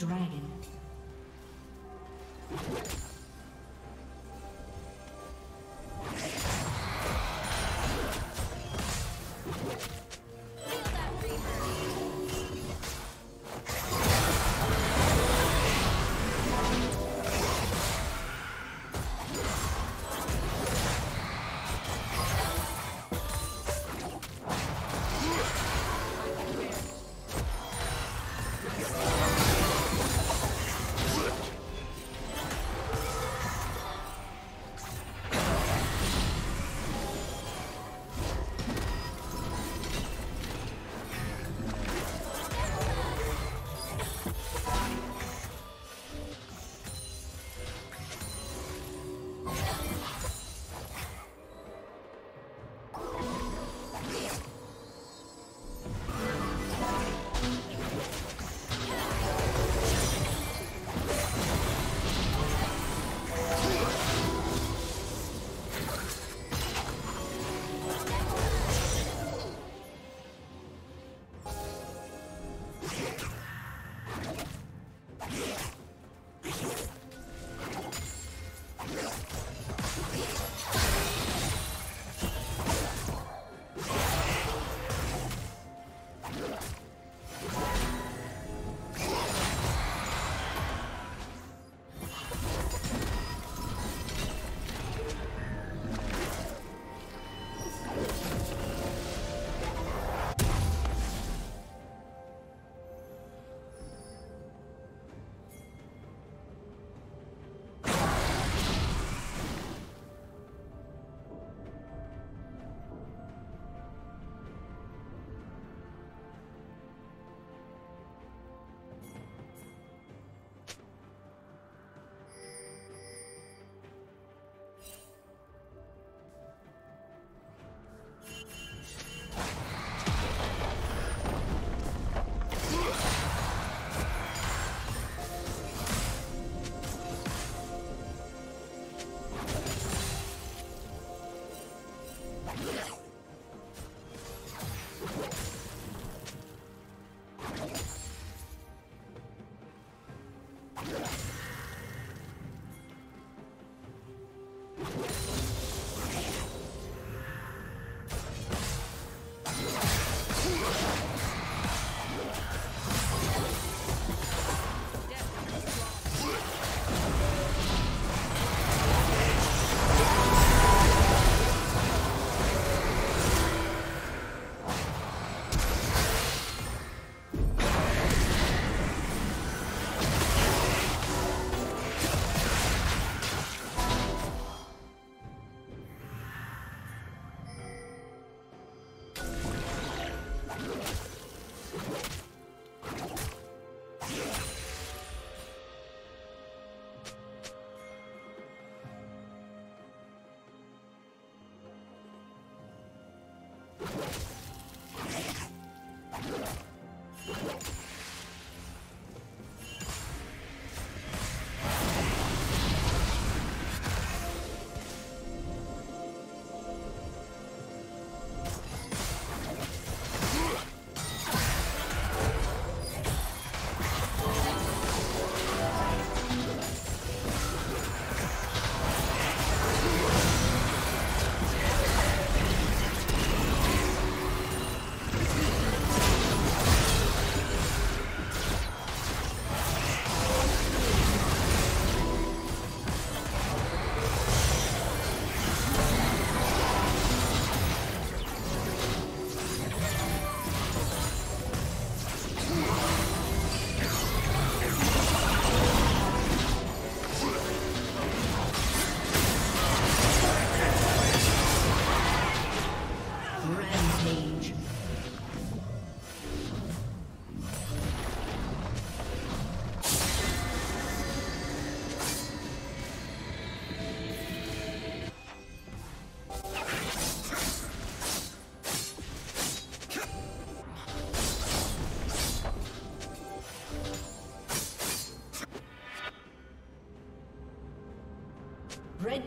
dragon.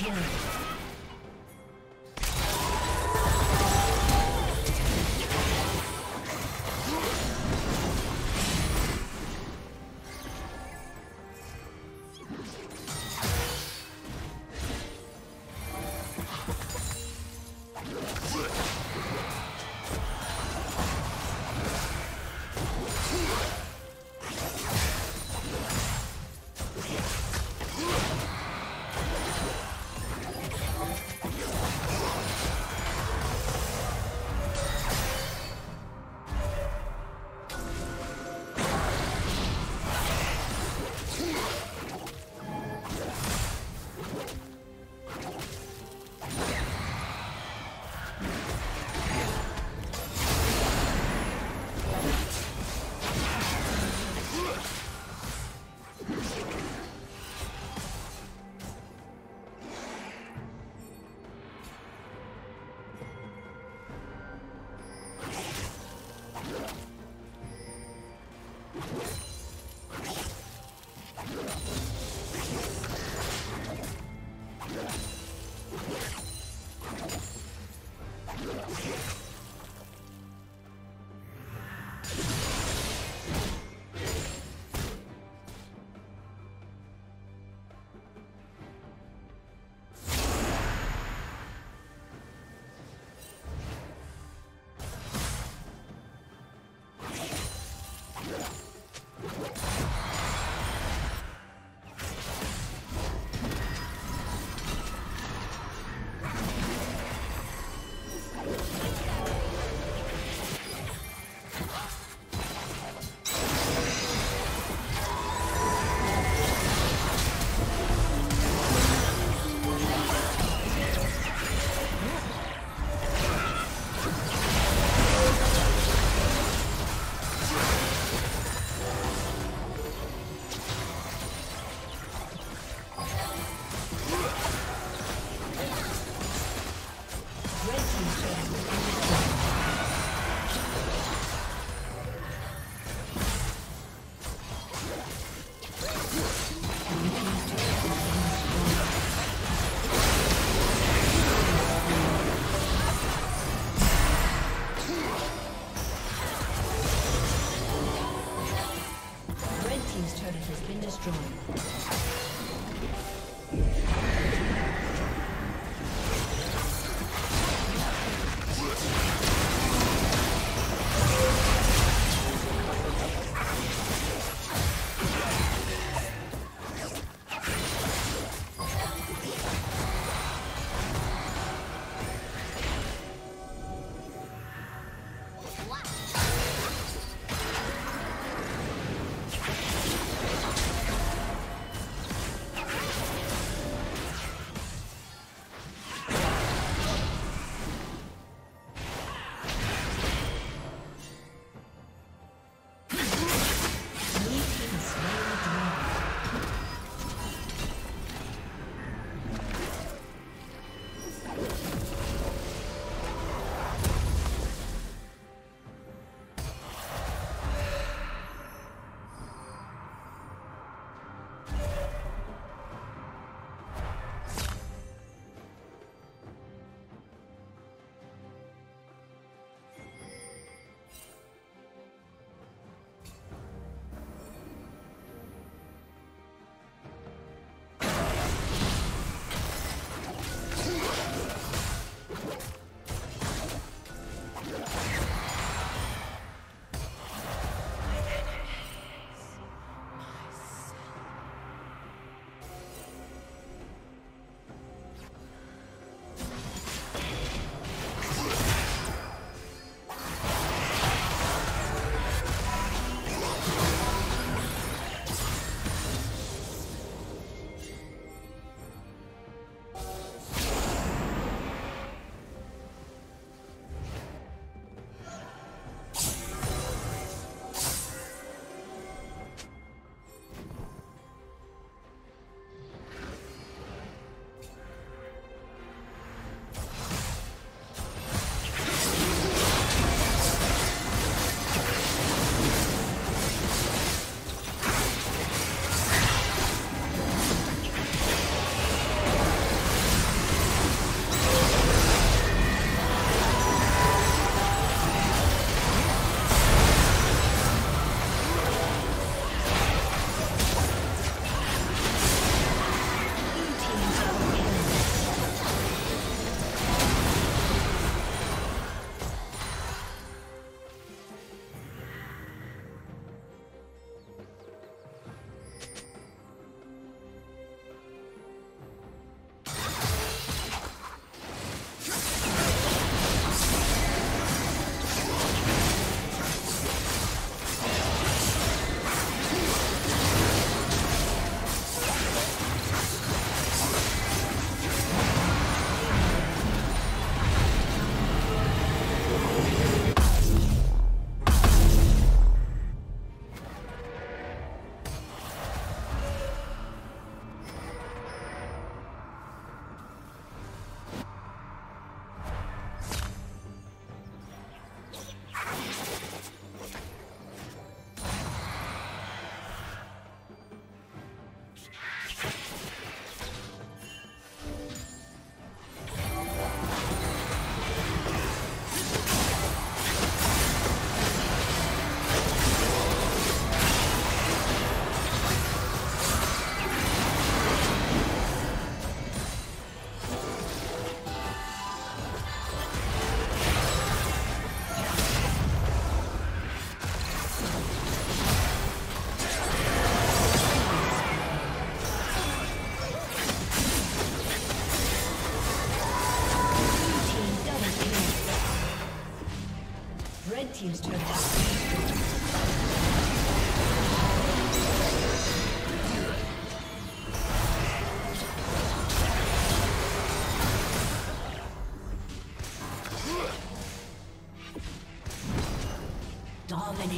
Double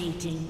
Dominating.